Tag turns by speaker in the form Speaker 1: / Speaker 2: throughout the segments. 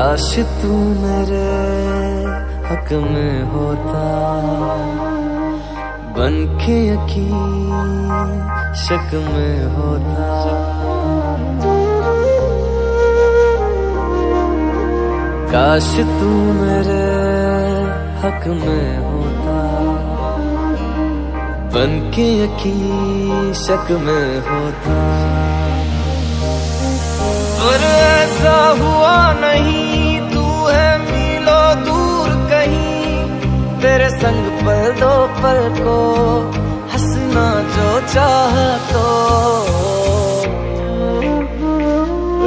Speaker 1: काश तू मेरे हक में होता। बन के यकीन शक में होता। काश तू मेरे हक में होता। बन के यकीन शक में होता। पर ऐसा हुआ नहीं पल को हंसना जो चाह तो।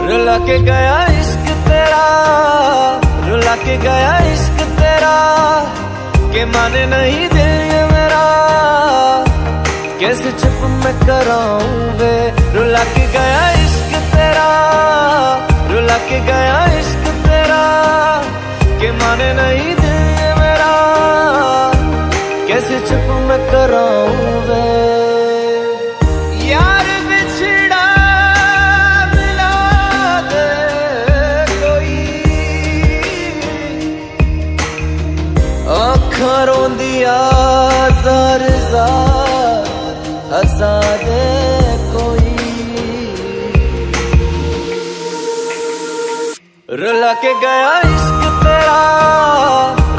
Speaker 1: रुला के गया इश्क तेरा, रुला के गया इश्क तेरा, के माने नहीं दिल ये मेरा। कैसे चुप मैं कराऊं वे? रुला के गया इश्क तेरा, रुला के गया इश्क तेरा, के माने नहीं दिल ये मेरा। कैसे चुप मैं कराऊं वे? यार बिछड़ा मिला दे कोई। अखां रोंदिया जार जार हसा दे कोई। रुला के गया इश्क तेरा,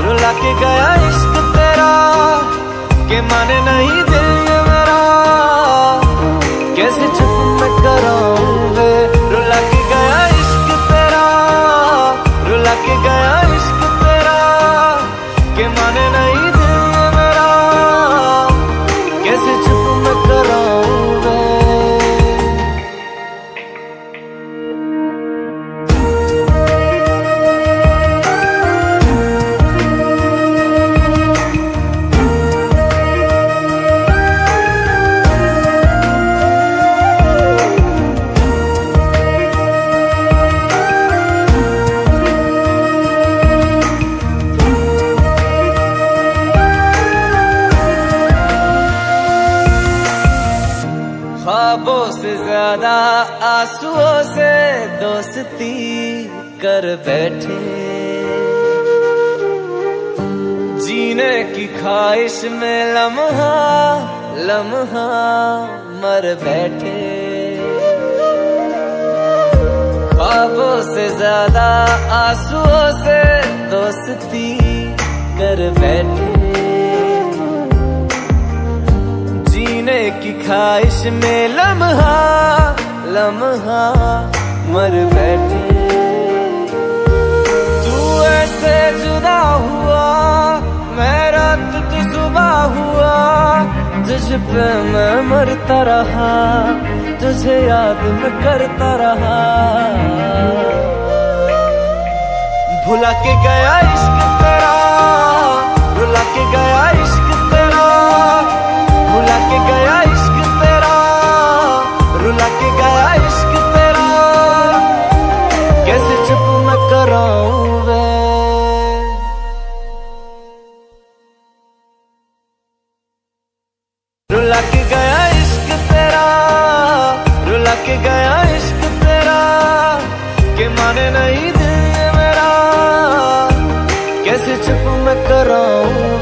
Speaker 1: रुला के गया इश्क ख्वाबों से ज़्यादा आंसुओं से दोस्ती कर बैठे। जीने की ख्वाहिश में लम्हा लम्हा मर बैठे। ख्वाबों से ज़्यादा आंसुओं से दोस्ती जीने की ख्वाहिश में लम्हा लम्हा, मर बैठे। तू ऐसे जुदा हुआ, मैं रात सुबह हुआ, तुझ पे मैं मरता रहा, तुझे याद मैं करता रहा। भुला के गया इश्क तेरा रुला के गया माने नहीं दिल ये मेरा। कैसे चुप मैं कराऊं?